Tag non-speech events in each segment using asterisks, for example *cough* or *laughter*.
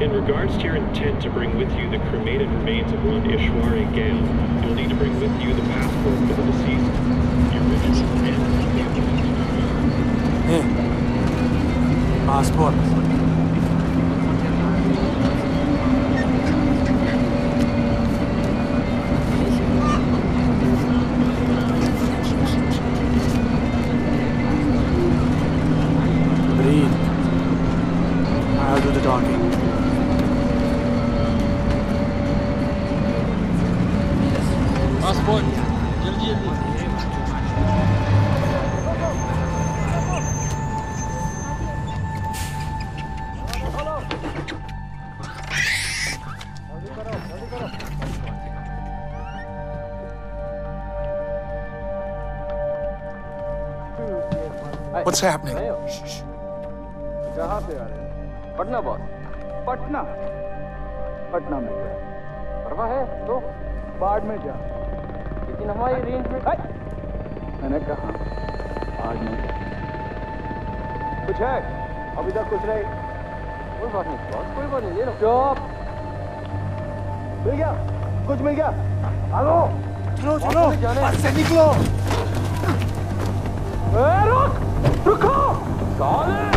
In regards to your intent to bring with you the cremated remains of one Ishwari Ghale, you'll need to bring with you the passport for the deceased, the original and Here. Hmm. Passport. What's happening? कहाँ पे आ रहे हैं। Patna boss Patna. Patna में। क्या परवाह है तो बाढ़ में जा। लेकिन हमारी रेंज में मैंने कहा बाढ़ में कुछ है? अभी तक कुछ नहीं। कोई बात नहीं बॉस कोई बात नहीं ले लो। चुप मिल गया? कुछ मिल गया? हेलो चलो चलो। से निकलो। रुक! रुको साले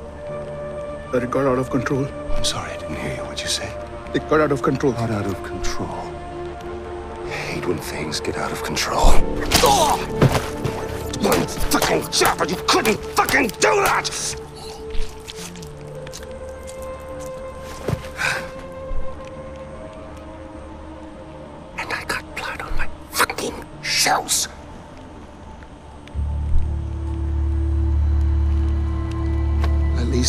But it got out of control. I'm sorry, I didn't hear you. What'd you say? It got out of control. Got out of control. I hate when things get out of control. Oh! One fucking job, and you couldn't fucking do that!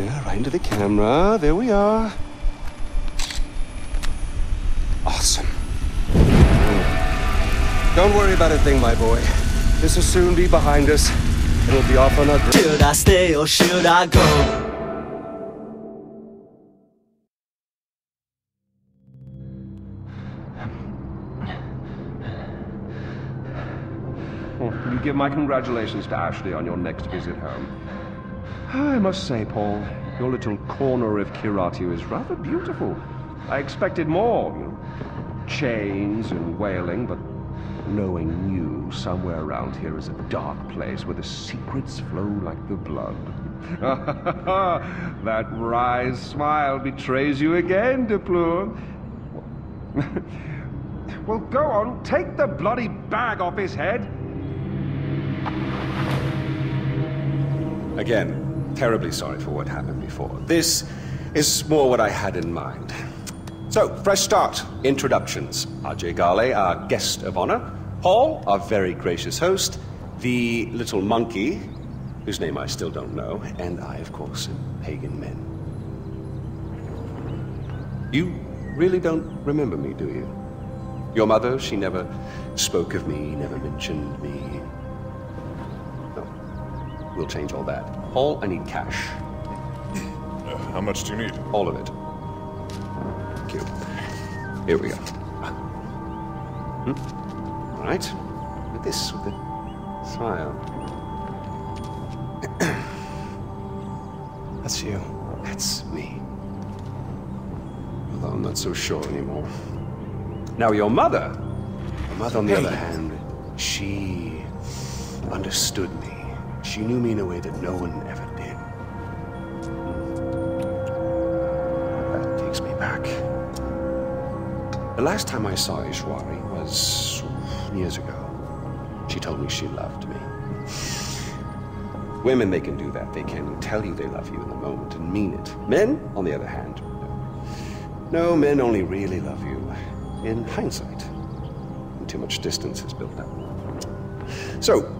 picture right into the camera. There we are. Awesome. Hmm. Don't worry about a thing, my boy. This will soon be behind us. It'll be off on a. Should I stay or should I go? Will you give my congratulations to Ashley on your next visit home? I must say, Paul, your little corner of Kiratu is rather beautiful. I expected more, you know, chains and wailing, but knowing you somewhere around here is a dark place where the secrets flow like the blood. *laughs* that wry smile betrays you again, De Pleur. *laughs* well, go on, take the bloody bag off his head. Again, terribly sorry for what happened before. This is more what I had in mind. So, fresh start. Introductions. Ajay Ghale, our guest of honor. Paul, our very gracious host. The little monkey, whose name I still don't know. And I, of course, am Pagan Min. You really don't remember me, do you? Your mother, she never spoke of me, never mentioned me. No. We'll change all that. Paul, I need cash. How much do you need? All of it. Thank you. Here we go. Hmm? All right. With this, with the smile. That's you. That's me. Although I'm not so sure anymore. Now, your mother. Your mother, on the other hand, she understood me. She knew me in a way that no one ever did. That takes me back. The last time I saw Ishwari was years ago. She told me she loved me. Women, they can do that. They can tell you they love you in the moment and mean it. Men, on the other hand, no. Men only really love you in hindsight. Too much distance is built up. So,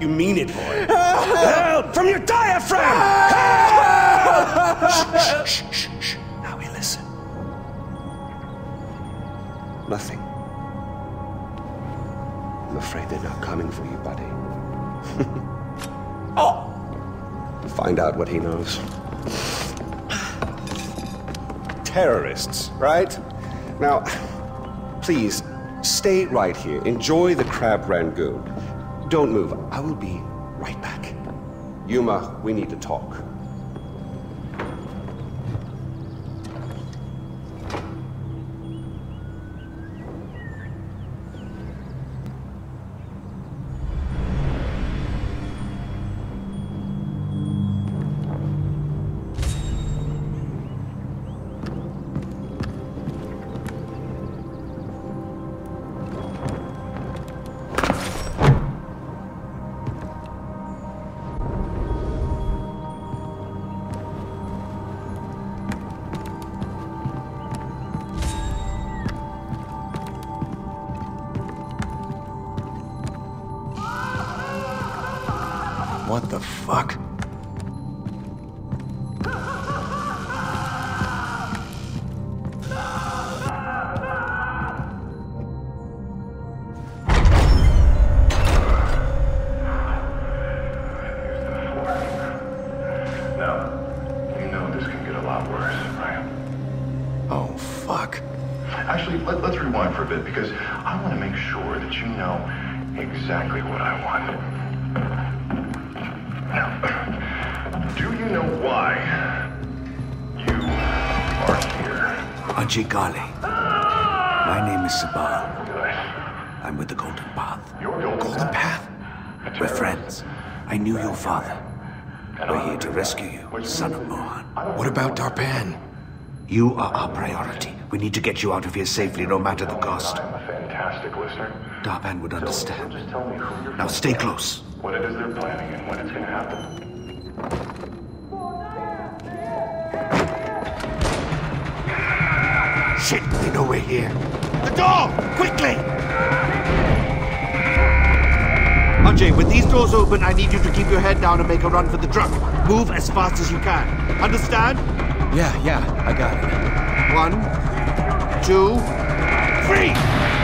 You mean it, boy. *laughs* Help! From your diaphragm! *laughs* Help! shh, shh, shh, shh. Now we listen. Nothing. I'm afraid they're not coming for you, buddy. *laughs* oh! Find out what he knows. Terrorists, right? Now, please, stay right here. Enjoy the crab rangoon. Don't move. I will be right back. Yuma, we need to talk. Bit because I want to make sure that you know exactly what I want. Do you know why you are here? Ajay Ghale. My name is Sabal. I'm with the Golden Path. Your golden, Golden Path? We're friends. I knew your father. We're here to rescue you, son of Mohan. What about Darpan? You are our priority. We need to get you out of here safely, no matter the cost. I'm a fantastic listener. Darpan would understand. Just tell me who you're Now stay close. What it is they're planning and when it's gonna happen. Shit, they know we're here. The door! Quickly! Ajay, with these doors open, I need you to keep your head down and make a run for the truck. Move as fast as you can. Understand? Yeah, yeah, I got it. One, two, three!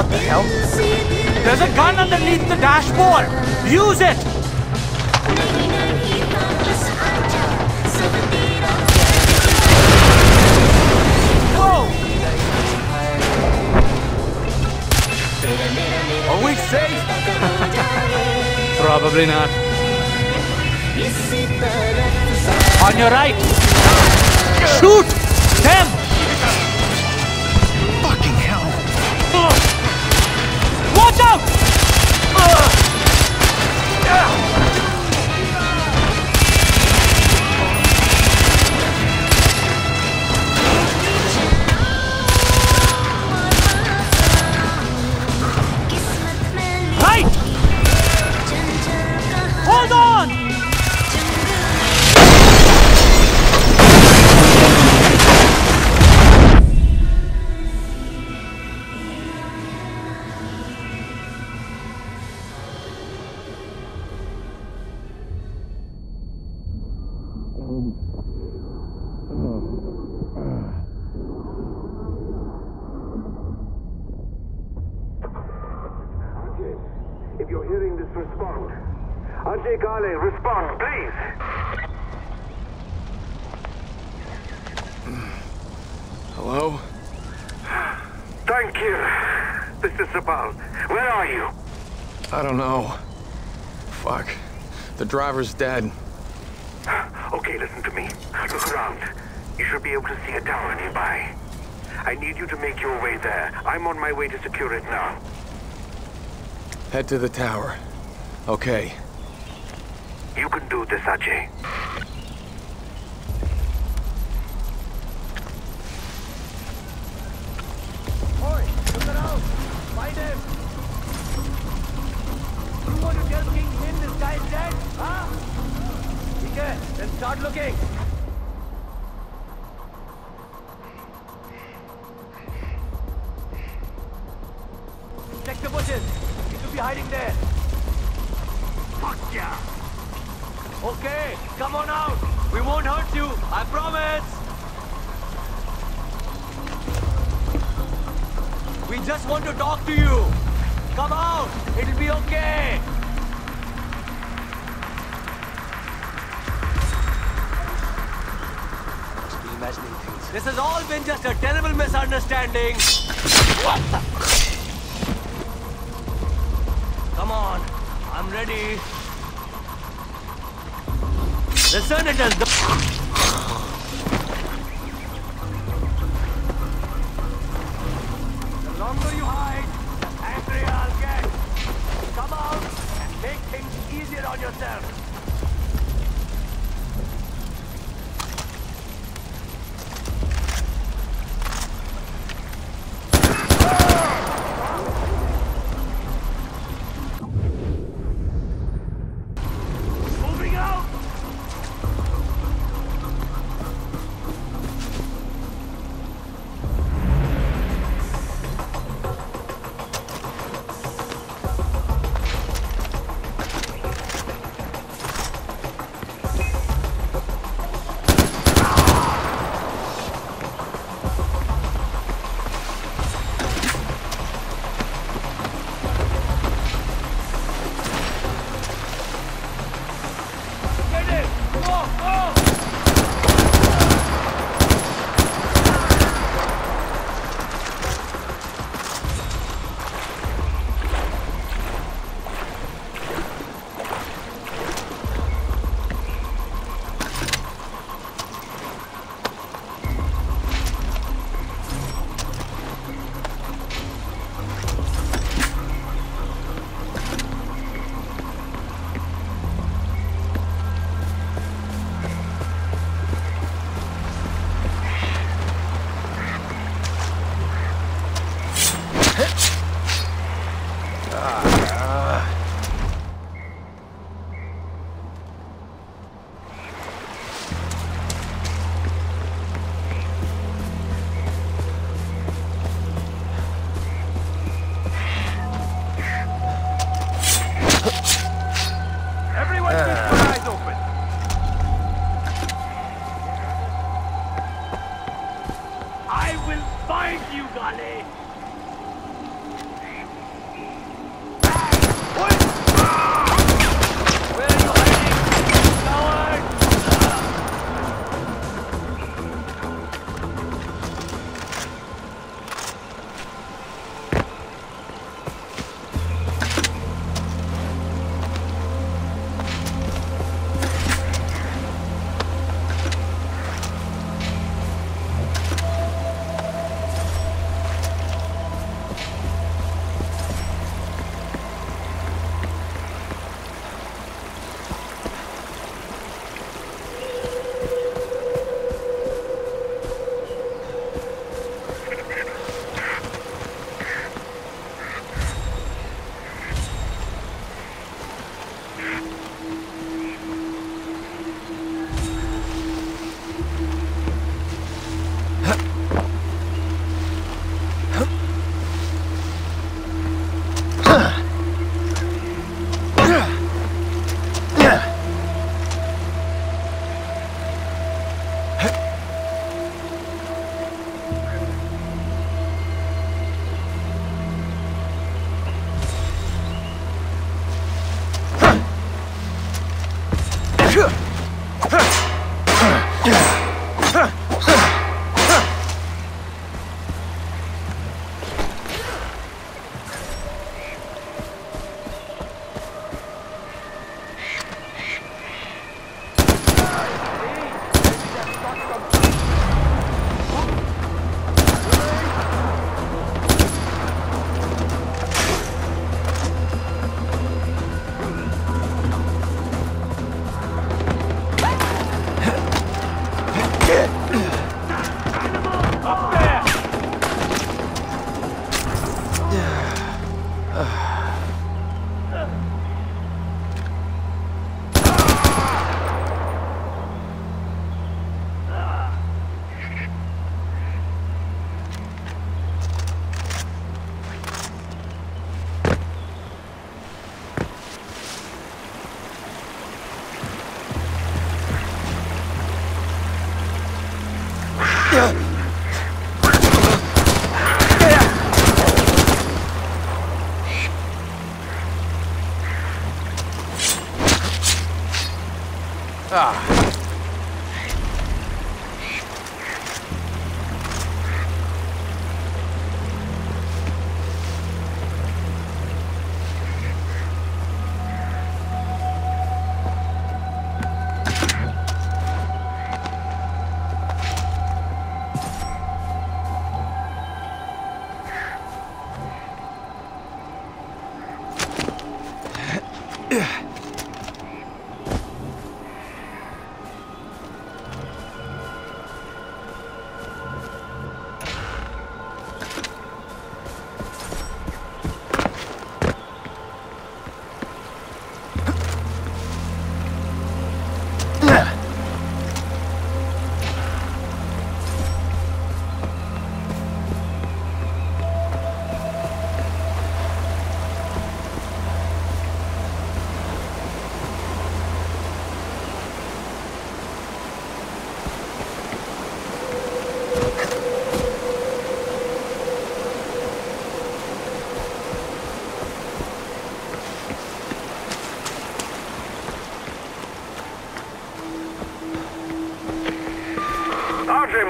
What the hell? There's a gun underneath the dashboard. Use it. Whoa! Are we safe? *laughs* Probably not. On your right. Shoot them. Don't know. Fuck. The driver's dead. Okay, listen to me. Look around. You should be able to see a tower nearby. I need you to make your way there. I'm on my way to secure it now. Head to the tower. Okay. You can do this, Ajay. Oi, look around. Find him. You want to tell King Min this guy is dead? Huh? Okay, then start looking. Check the bushes. He could be hiding there. Fuck yeah. Okay, come on out. We won't hurt you. I promise. We just want to talk to you. Come out. It'll be okay. This has all been just a terrible misunderstanding. What the? Come on. I'm ready. The... The longer you hide, the angrier Ah.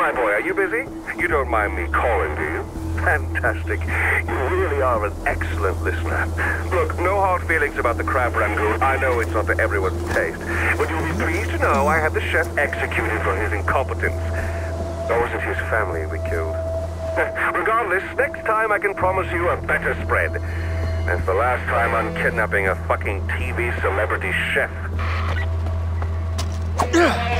My boy, are you busy? You don't mind me calling, do you? Fantastic. You really are an excellent listener. Look, no hard feelings about the crab rangoon. I know it's not to everyone's taste. But you'll be pleased to know I had the chef executed for his incompetence. Or was it his family we killed? *laughs* Regardless, next time I can promise you a better spread. That's the last time I'm kidnapping a fucking TV celebrity chef. *laughs*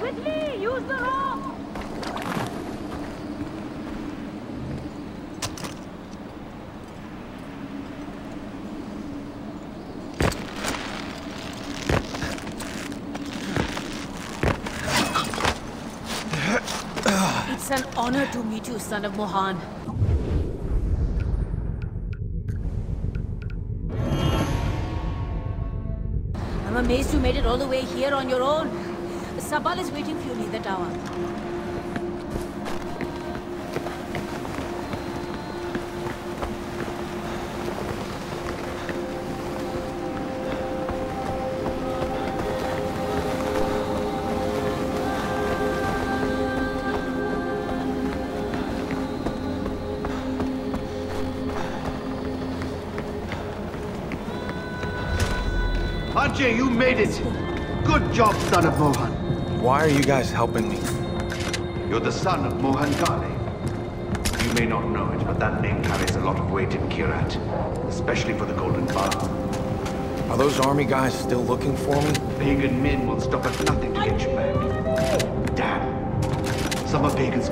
Quickly, use the rope! It's an honor to meet you, son of Mohan. I'm amazed you made it all the way here on your own. Sabal is waiting for you near the tower. Made it! Good job, son of Mohan. Why are you guys helping me? You're the son of Mohan Ghale. You may not know it, but that name carries a lot of weight in Kyrat, especially for the Golden Bar. Are those army guys still looking for me? Pagan Min will stop at nothing to get you back. Damn. Some of Pagan's...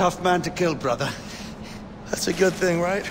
tough man to kill, brother. That's a good thing, right?